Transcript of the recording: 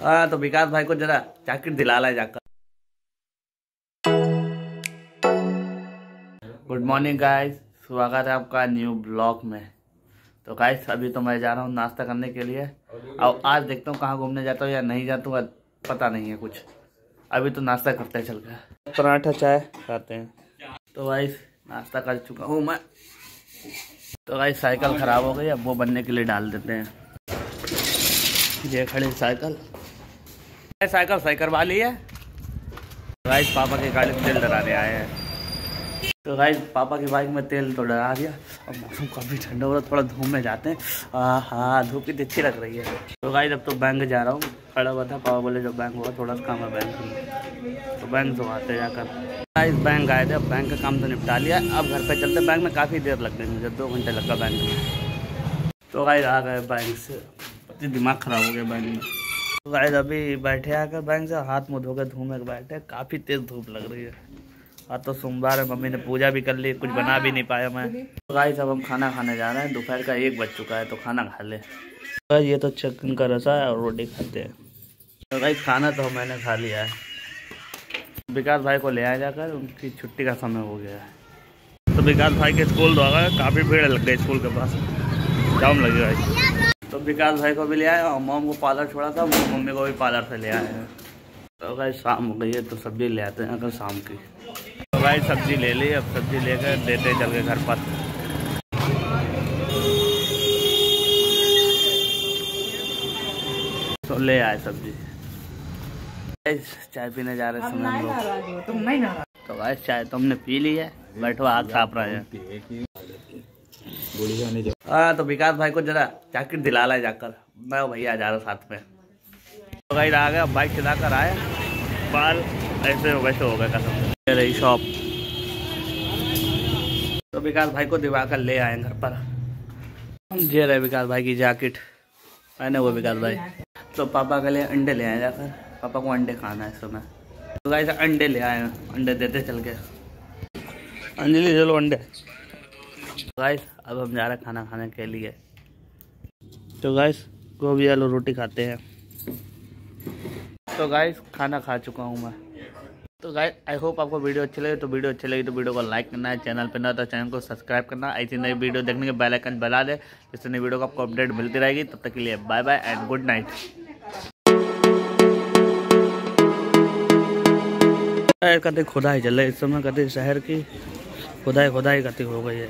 हाँ तो विकास भाई को जरा जैकेट दिला ला जाकर गुड मॉर्निंग गाइस स्वागत है आपका न्यू ब्लॉग में। तो गाइस अभी तो मैं जा रहा हूँ नाश्ता करने के लिए। और आज देखता हूँ कहाँ घूमने जाता हूँ या नहीं जाता हूँ, पता नहीं है कुछ। अभी तो नाश्ता करते हैं, चल कर पराठा, चाय खाते हैं। तो गाइस नाश्ता कर चुका हूँ मैं। तो गाइस साइकिल ख़राब हो गई अब वो बनने के लिए डाल देते हैं। ये खड़ी साइकिल। साइकिल सही करवा ली है। गाइस पापा की गाड़ी में तेल डराने आए हैं। तो गाइस पापा की बाइक में तेल तो डरा दिया। और मौसम काफ़ी ठंडा हो रहा है, थोड़ा धूप में जाते हैं। हाँ धूप की अच्छी लग रही है। तो गाइस अब तो बैंक जा रहा हूँ। खड़ा हुआ था, पापा बोले, जब बैंक होगा, थोड़ा सा काम है बैंक में। तो बैंक तो आते जाकर गाइस बैंक आए थे। अब बैंक का काम तो निपटा लिया। अब घर पर चलते बैंक में काफ़ी देर लग गई मुझे, दो घंटे लगा बैंक में। तो गाइस आ गए बैंक से। दिमाग ख़राब हो गया बैंक में। तो गाइस अभी बैठे आकर बैंक से, हाथ मुँह धोकर धूम में बैठे काफ़ी तेज़ धूप लग रही है। आज तो सोमवार है, मम्मी ने पूजा भी कर ली, कुछ बना भी नहीं पाया मैं। तो गाइस अब हम खाना खाने जा रहे हैं। दोपहर का एक बज चुका है तो खाना खा ले। तो ये तो चिकन का रसा है और रोटी खाते हैं। तो गाइस खाना तो मैंने खा लिया है। विकास भाई को ले आया जाकर, उनकी छुट्टी का समय हो गया है। तो विकास भाई के स्कूल दो काफ़ी भीड़ लग गई स्कूल के पास। जाम लगेगा तो विकास भाई को भी ले आए और मोम को पार्लर छोड़ा था मम्मी को भी पार्लर से ले आए हैं। तो भाई शाम हो गई है तो सब्ज़ी ले आते हैं अगर शाम की। तो भाई सब्ज़ी ले ली अब सब्ज़ी लेकर देते चल के घर पर। तो ले आए सब्ज़ी। चाय पीने जा रहे समय हम लोग। तो भाई चाय तो हमने पी ली है बैठो आग साफ़ रहे हैं तो विकास भाई को जरा जैकेट दिला ला जाकर। मैं भैया जा रहा साथ में। तो भाई आ गया बाइक चला कर आए। बाल ऐसे वैसे हो गए कसम रही शॉप तो विकास भाई को दिवा कर ले आए घर पर। ये रहे विकास भाई की जैकेट मैंने वो विकास भाई। तो पापा के लिए अंडे ले आए जाकर। पापा को अंडे खाना है इस समय। तो भाई अंडे ले आए अंडे देते चल के। अंजलि, चलो अंडे। गाइस अब हम जा रहे हैं खाना खाने के लिए। तो गाइस गोभी आलू रोटी खाते हैं। तो गाइस खाना खा चुका हूँ मैं। तो गाइस आई होप आपको वीडियो अच्छी लगी। तो वीडियो अच्छी लगी तो वीडियो को लाइक करना है चैनल पर ना तो चैनल को सब्सक्राइब करना। ऐसी नई वीडियो देखने के बेल आइकन बना दे जिससे नई वीडियो को आपको अपडेट मिलती रहेगी। तब तक के लिए bye bye and good night कहते खुदाई चल रही इस समय कहते शहर की खुदाई खुदाई कहती हो गई है।